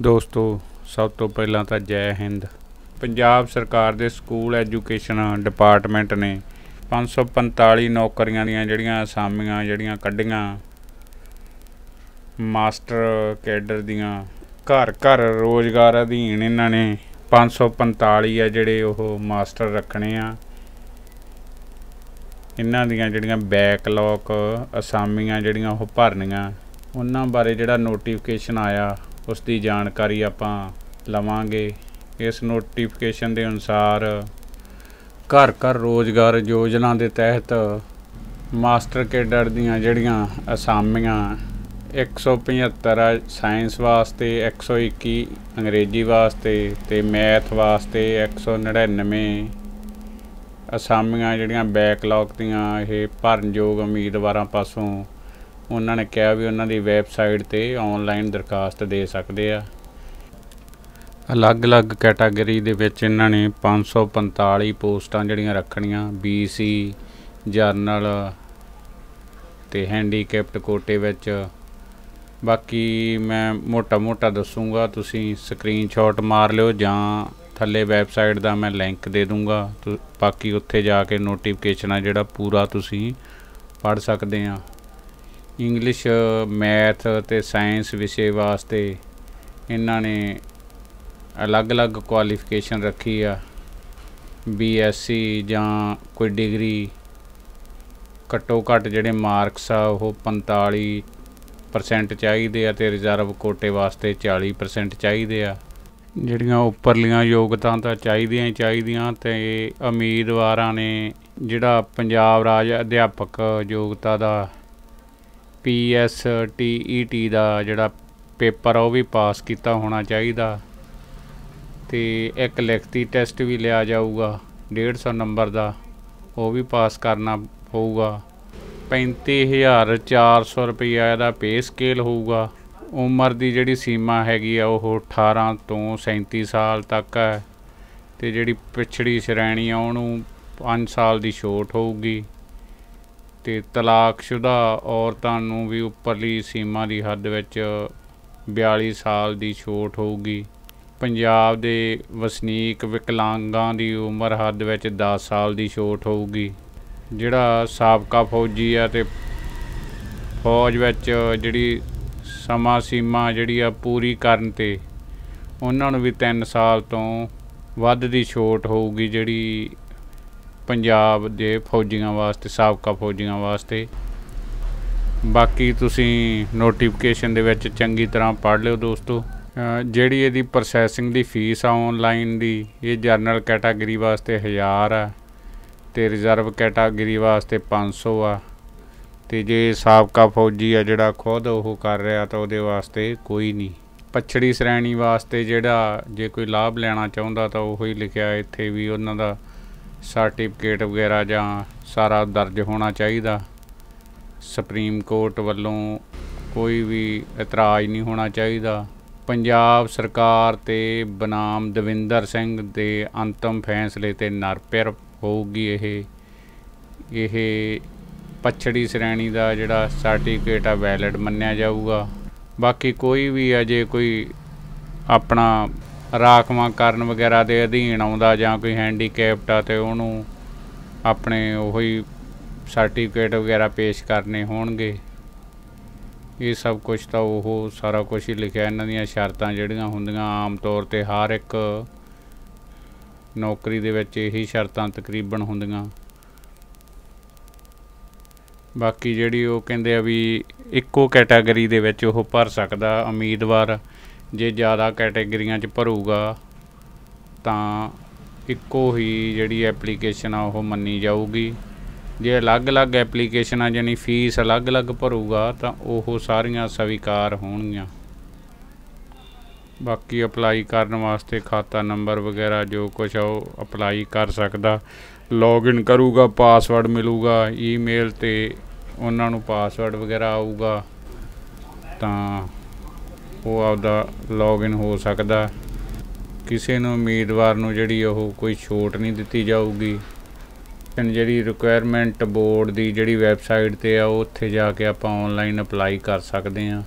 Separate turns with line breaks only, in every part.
ਦੋਸਤੋ, ਸਭ ਤੋਂ ਪਹਿਲਾਂ ਤਾਂ ਜੈ ਹਿੰਦ। ਪੰਜਾਬ ਸਰਕਾਰ ਦੇ ਸਕੂਲ ਐਜੂਕੇਸ਼ਨ ਡਿਪਾਰਟਮੈਂਟ ਨੇ 545 ਨੌਕਰੀਆਂ ਦੀਆਂ ਜਿਹੜੀਆਂ ਅਸਾਮੀਆਂ, ਜਿਹੜੀਆਂ ਕੱਢੀਆਂ, ਮਾਸਟਰ ਕੈਡਰ ਦੀਆਂ, ਘਰ ਘਰ ਰੋਜ਼ਗਾਰ ਅਧੀਨ ਇਹਨਾਂ ਨੇ 545 ਆ ਜਿਹੜੇ ਉਹ ਮਾਸਟਰ ਰੱਖਣੇ ਆ। ਇਹਨਾਂ ਦੀਆਂ ਜਿਹੜੀਆਂ ਬੈਕਲੌਗ ਅਸਾਮੀਆਂ ਜਿਹੜੀਆਂ ਉਹ ਭਰਨੀਆਂ, ਉਹਨਾਂ ਬਾਰੇ ਜਿਹੜਾ ਨੋਟੀਫਿਕੇਸ਼ਨ ਆਇਆ ਉਸ ਦੀ ਜਾਣਕਾਰੀ ਆਪਾਂ ਲਵਾਂਗੇ। ਇਸ ਨੋਟੀਫਿਕੇਸ਼ਨ ਦੇ ਅਨੁਸਾਰ ਘਰ ਘਰ ਰੋਜ਼ਗਾਰ ਯੋਜਨਾ ਦੇ ਤਹਿਤ ਮਾਸਟਰ ਕੇਡਰ ਦੀਆਂ ਜਿਹੜੀਆਂ ਅਸਾਮੀਆਂ 175 ਆ ਸਾਇੰਸ ਵਾਸਤੇ 121 ਅੰਗਰੇਜ਼ੀ ਵਾਸਤੇ ਤੇ ਮੈਥ ਵਾਸਤੇ 199 ਅਸਾਮੀਆਂ ਜਿਹੜੀਆਂ ਬੈਕਲੌਗ ਦੀਆਂ, ਇਹ ਭਰਨਯੋਗ ਉਮੀਦਵਾਰਾਂ ਪਾਸੋਂ ਉਹਨਾਂ ਨੇ ਕਿਹਾ ਵੀ ਉਹਨਾਂ ਦੀ ਵੈਬਸਾਈਟ ਤੇ ਆਨਲਾਈਨ ਦਰਖਾਸਤ ਦੇ ਸਕਦੇ ਆ। ਅਲੱਗ-ਅਲੱਗ ਕੈਟਾਗਰੀ ਦੇ ਵਿੱਚ ਇਹਨਾਂ ਨੇ 545 ਪੋਸਟਾਂ ਜਿਹੜੀਆਂ ਰੱਖਣੀਆਂ BC ਜਰਨਲ ਤੇ ਹੈਂਡੀਕੈਪਟ ਕੋਟੇ ਵਿੱਚ। ਬਾਕੀ ਮੈਂ ਮੋਟਾ-ਮੋਟਾ ਦੱਸੂਗਾ, ਤੁਸੀਂ ਸਕਰੀਨਸ਼ਾਟ ਮਾਰ ਲਿਓ ਜਾਂ ਥੱਲੇ ਵੈਬਸਾਈਟ ਦਾ ਮੈਂ ਲਿੰਕ ਦੇ ਦੂੰਗਾ। ਬਾਕੀ ਉੱਥੇ ਜਾ ਕੇ ਨੋਟੀਫਿਕੇਸ਼ਨ ਆ ਜਿਹੜਾ ਪੂਰਾ ਤੁਸੀਂ ਪੜ੍ਹ ਸਕਦੇ ਆ। ਇੰਗਲਿਸ਼ ਮੈਥ ਅਤੇ ਸਾਇੰਸ ਵਿਸ਼ੇ ਵਾਸਤੇ ਇਹਨਾਂ ਨੇ ਅਲੱਗ-ਅਲੱਗ ਕੁਆਲੀਫਿਕੇਸ਼ਨ ਰੱਖੀ ਆ ਬੀਐਸਸੀ ਜਾਂ ਕੋਈ ਡਿਗਰੀ ਘੱਟੋ ਘੱਟ ਜਿਹੜੇ ਮਾਰਕਸ ਆ, ਉਹ 45% ਚਾਹੀਦੇ ਆ ਤੇ ਰਿਜ਼ਰਵ ਕੋਟੇ ਵਾਸਤੇ 40% ਚਾਹੀਦੇ ਆ। ਜਿਹੜੀਆਂ ਉੱਪਰਲੀਆਂ ਯੋਗਤਾ ਤਾਂ ਚਾਹੀਦੀਆਂ ਹੀ ਚਾਹੀਦੀਆਂ ਤੇ ਉਮੀਦਵਾਰਾਂ ਨੇ ਜਿਹੜਾ ਪੰਜਾਬ ਰਾਜ ਅਧਿਆਪਕ ਯੋਗਤਾ ਦਾ ਪੀਐਸਟੀਈਟੀ ਦਾ ਜਿਹੜਾ ਪੇਪਰ ਆ, ਉਹ ਵੀ ਪਾਸ ਕੀਤਾ ਹੋਣਾ ਚਾਹੀਦਾ। ਤੇ ਇੱਕ ਲਿਖਤੀ ਟੈਸਟ ਵੀ ਲਿਆ ਜਾਊਗਾ 150 ਨੰਬਰ ਦਾ, ਉਹ ਵੀ ਪਾਸ ਕਰਨਾ ਪਊਗਾ। 35400 ਰੁਪਈਆ ਇਹਦਾ ਪੇ ਸਕੇਲ ਹੋਊਗਾ। ਉਮਰ ਦੀ ਜਿਹੜੀ ਸੀਮਾ ਹੈਗੀ ਆ, ਉਹ 18 ਤੋਂ 37 ਸਾਲ ਤੱਕ ਹੈ। ਤੇ ਜਿਹੜੀ ਪਿਛੜੀ ਸ਼੍ਰੇਣੀ ਆ, ਉਹਨੂੰ 5 ਸਾਲ ਦੀ ਛੋਟ ਹੋਊਗੀ। ਤੇ ਤਲਾਕਸ਼ੁਦਾ ਔਰਤਾਂ ਨੂੰ ਵੀ ਉੱਪਰਲੀ ਸੀਮਾ ਦੀ ਹੱਦ ਵਿੱਚ 42 ਸਾਲ ਦੀ ਛੋਟ ਹੋਊਗੀ। ਪੰਜਾਬ ਦੇ ਵਸਨੀਕ ਵਿਕਲਾਂਗਾਂ ਦੀ ਉਮਰ ਹੱਦ ਵਿੱਚ 10 ਸਾਲ ਦੀ ਛੋਟ ਹੋਊਗੀ। ਜਿਹੜਾ ਸਾਬਕਾ ਫੌਜੀ ਆ ਤੇ ਫੌਜ ਵਿੱਚ ਜਿਹੜੀ ਸਮਾਂ ਸੀਮਾ ਜਿਹੜੀ ਆ ਪੂਰੀ ਕਰਨ ਤੇ ਉਹਨਾਂ ਨੂੰ ਵੀ 3 ਸਾਲ ਤੋਂ ਵੱਧ ਦੀ ਛੋਟ ਹੋਊਗੀ ਜਿਹੜੀ ਪੰਜਾਬ ਦੇ ਫੌਜੀਆਂ ਵਾਸਤੇ, ਸਾਬਕਾ ਫੌਜੀਆਂ ਵਾਸਤੇ। ਬਾਕੀ ਤੁਸੀਂ ਨੋਟੀਫਿਕੇਸ਼ਨ ਦੇ ਵਿੱਚ ਚੰਗੀ ਤਰ੍ਹਾਂ ਪੜ੍ਹ ਲਿਓ ਦੋਸਤੋ। ਜਿਹੜੀ ਇਹਦੀ ਪ੍ਰੋਸੈਸਿੰਗ ਦੀ ਫੀਸ ਆ ਆਨਲਾਈਨ ਦੀ, ਇਹ ਜਰਨਲ ਕੈਟਾਗਰੀ ਵਾਸਤੇ 1000 ਆ ਤੇ ਰਿਜ਼ਰਵ ਕੈਟਾਗਰੀ ਵਾਸਤੇ 500 ਆ। ਤੇ ਜੇ ਸਾਬਕਾ ਫੌਜੀ ਆ ਜਿਹੜਾ ਖੁਦ ਉਹ ਕਰ ਰਿਹਾ ਤਾਂ ਉਹਦੇ ਵਾਸਤੇ ਕੋਈ ਨਹੀਂ। ਪਛੜੀ ਸ਼੍ਰੇਣੀ ਵਾਸਤੇ ਜਿਹੜਾ ਜੇ ਕੋਈ ਲਾਭ ਲੈਣਾ ਚਾਹੁੰਦਾ ਤਾਂ ਉਹੀ ਲਿਖਿਆ ਇੱਥੇ ਵੀ ਉਹਨਾਂ ਦਾ ਸਰਟੀਫਿਕੇਟ ਵਗੈਰਾ ਜਾਂ ਸਾਰਾ ਦਰਜ ਹੋਣਾ ਚਾਹੀਦਾ। ਸੁਪਰੀਮ ਕੋਰਟ ਵੱਲੋਂ ਕੋਈ ਵੀ ਇਤਰਾਜ਼ ਨਹੀਂ ਹੋਣਾ ਚਾਹੀਦਾ। ਪੰਜਾਬ ਸਰਕਾਰ ਤੇ ਬਨਾਮ ਦਵਿੰਦਰ ਸਿੰਘ ਦੇ ਅੰਤਮ ਫੈਸਲੇ ਤੇ ਨਰਪਿਰ ਹੋਊਗੀ ਇਹ। ਇਹ ਪਛੜੀ ਸ਼੍ਰੇਣੀ ਦਾ ਜਿਹੜਾ ਸਰਟੀਫਿਕੇਟ ਆ ਵੈਲਿਡ ਮੰਨਿਆ ਜਾਊਗਾ। ਬਾਕੀ ਕੋਈ ਵੀ ਅਜੇ ਕੋਈ ਆਪਣਾ ਰਾਖਵਾਂਕਰਨ ਵਗੈਰਾ ਦੇ ਅਧੀਨ ਆਉਂਦਾ ਜਾਂ ਕੋਈ ਹੈਂਡੀਕੈਪਟ ਆ ਤੇ ਉਹਨੂੰ ਆਪਣੇ ਉਹੀ ਸਰਟੀਫਿਕੇਟ ਵਗੈਰਾ ਪੇਸ਼ ਕਰਨੇ ਹੋਣਗੇ। ਇਹ ਸਭ ਕੁਝ ਤਾਂ ਉਹ ਸਾਰਾ ਕੁਝ ਹੀ ਲਿਖਿਆ ਇਹਨਾਂ ਦੀਆਂ ਸ਼ਰਤਾਂ ਜਿਹੜੀਆਂ ਹੁੰਦੀਆਂ ਆਮ ਤੌਰ ਤੇ ਹਰ ਇੱਕ ਨੌਕਰੀ ਦੇ ਵਿੱਚ ਇਹੀ ਸ਼ਰਤਾਂ ਤਕਰੀਬਨ ਹੁੰਦੀਆਂ। ਬਾਕੀ ਜਿਹੜੀ ਉਹ ਕਹਿੰਦੇ ਆ ਵੀ ਇੱਕੋ ਕੈਟਾਗਰੀ ਦੇ ਵਿੱਚ ਉਹ ਭਰ ਸਕਦਾ ਉਮੀਦਵਾਰ। ਜੇ ਜ਼ਿਆਦਾ ਕੈਟਾਗਰੀਆਂ 'ਚ ਭਰੂਗਾ, ਤਾਂ ਇੱਕੋ ਹੀ ਜਿਹੜੀ ਐਪਲੀਕੇਸ਼ਨ ਆ ਉਹ ਮੰਨੀ ਜਾਊਗੀ। ਜੇ ਅਲੱਗ-ਅਲੱਗ ਐਪਲੀਕੇਸ਼ਨਾਂ ਆ ਜਾਨੀ ਫੀਸ ਅਲੱਗ-ਅਲੱਗ ਭਰੂਗਾ, ਤਾਂ ਉਹ ਸਾਰੀਆਂ ਸਵੀਕਾਰ ਹੋਣਗੀਆਂ। ਬਾਕੀ ਅਪਲਾਈ ਕਰਨ ਵਾਸਤੇ ਖਾਤਾ ਨੰਬਰ ਵਗੈਰਾ ਜੋ ਕੁਝ ਉਹ ਅਪਲਾਈ ਕਰ ਸਕਦਾ। ਲੌਗਇਨ ਕਰੂਗਾ ਪਾਸਵਰਡ ਮਿਲੂਗਾ ਈਮੇਲ ਤੇ ਉਹਨਾਂ ਨੂੰ ਪਾਸਵਰਡ ਵਗੈਰਾ ਆਊਗਾ, ਤਾਂ ਉਹ ਆਪਦਾ ਲੌਗਇਨ ਹੋ ਸਕਦਾ। ਕਿਸੇ ਨੂੰ ਉਮੀਦਵਾਰ ਨੂੰ ਜਿਹੜੀ ਉਹ ਕੋਈ ਛੋਟ ਨਹੀਂ ਦਿੱਤੀ ਜਾਊਗੀ। ਜਿਹੜੀ ਰਿਕੁਆਇਰਮੈਂਟ ਬੋਰਡ ਦੀ ਜਿਹੜੀ ਵੈਬਸਾਈਟ ਤੇ ਆ, ਉੱਥੇ ਜਾ ਕੇ ਆਪਾਂ ਆਨਲਾਈਨ ਅਪਲਾਈ ਕਰ ਸਕਦੇ ਆ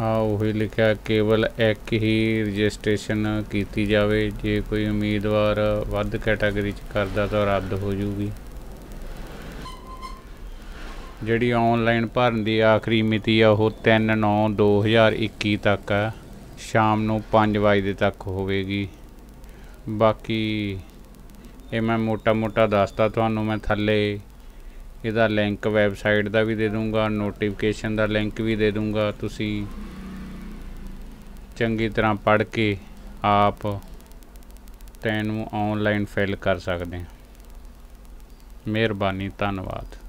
ਆ ਉਹੀ ਲਿਖਿਆ, ਕੇਵਲ ਇੱਕ ਹੀ ਰਜਿਸਟ੍ਰੇਸ਼ਨ ਕੀਤੀ ਜਾਵੇ। ਜੇ ਕੋਈ ਉਮੀਦਵਾਰ ਵੱਧ ਕੈਟਾਗਰੀ ਚ ਕਰਦਾ ਤਾਂ ਰੱਦ ਹੋ ਜੂਗੀ ਜਿਹੜੀ ਆਨਲਾਈਨ ਭਰਨ ਦੀ ਆਖਰੀ ਮਿਤੀ ਆ ਉਹ 3/9/2021 ਤੱਕ ਆ। ਸ਼ਾਮ ਨੂੰ 5 ਵਜੇ ਤੱਕ ਹੋਵੇਗੀ। ਬਾਕੀ ਇਹ ਮੈਂ ਮੋਟਾ-ਮੋਟਾ ਦੱਸਤਾ ਤੁਹਾਨੂੰ, ਮੈਂ ਥੱਲੇ ਇਹਦਾ ਲਿੰਕ ਵੈਬਸਾਈਟ ਦਾ ਵੀ ਦੇ ਦੂੰਗਾ ਨੋਟੀਫਿਕੇਸ਼ਨ ਦਾ ਲਿੰਕ ਵੀ ਦੇ ਦੂੰਗਾ। ਤੁਸੀਂ ਚੰਗੀ ਤਰ੍ਹਾਂ ਪੜ੍ਹ ਕੇ ਆਪ ਤੈਨੂੰ ਆਨਲਾਈਨ ਫਿਲ ਕਰ ਸਕਦੇ ਮਿਹਰਬਾਨੀ, ਧੰਨਵਾਦ।